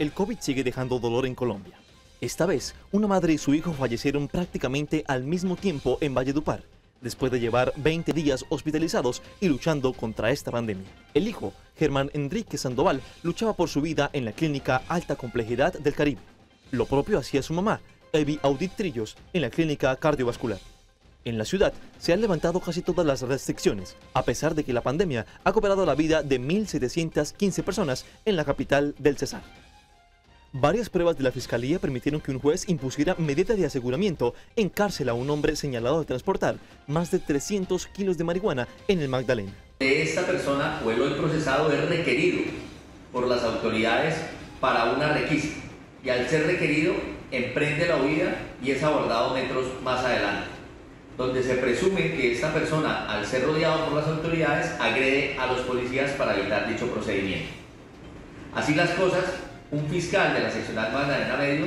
El COVID sigue dejando dolor en Colombia. Esta vez, una madre y su hijo fallecieron prácticamente al mismo tiempo en Valledupar, después de llevar 20 días hospitalizados y luchando contra esta pandemia. El hijo, Germán Enrique Sandoval, luchaba por su vida en la clínica Alta Complejidad del Caribe. Lo propio hacía su mamá, Evi Audit Trillos, en la clínica cardiovascular. En la ciudad se han levantado casi todas las restricciones, a pesar de que la pandemia ha cobrado la vida de 1.715 personas en la capital del Cesar. Varias pruebas de la Fiscalía permitieron que un juez impusiera medidas de aseguramiento en cárcel a un hombre señalado de transportar más de 300 kilos de marihuana en el Magdalena. Esta persona o el procesado es requerido por las autoridades para una requisa y al ser requerido emprende la huida y es abordado metros más adelante donde se presume que esta persona, al ser rodeado por las autoridades, agrede a los policías para evitar dicho procedimiento. Así las cosas, un fiscal de la seccional Magdalena Medio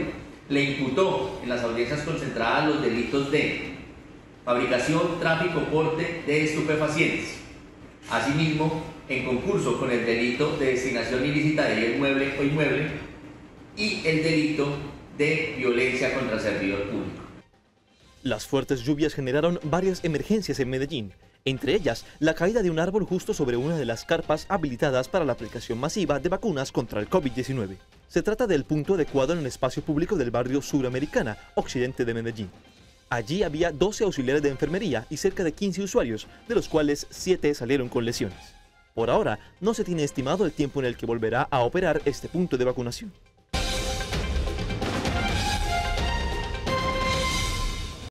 le imputó en las audiencias concentradas los delitos de fabricación, tráfico, porte de estupefacientes. Asimismo, en concurso con el delito de destinación ilícita de bien mueble o inmueble y el delito de violencia contra servidor público. Las fuertes lluvias generaron varias emergencias en Medellín, entre ellas la caída de un árbol justo sobre una de las carpas habilitadas para la aplicación masiva de vacunas contra el COVID-19. Se trata del punto adecuado en el espacio público del barrio Suramericana, occidente de Medellín. Allí había 12 auxiliares de enfermería y cerca de 15 usuarios, de los cuales 7 salieron con lesiones. Por ahora, no se tiene estimado el tiempo en el que volverá a operar este punto de vacunación.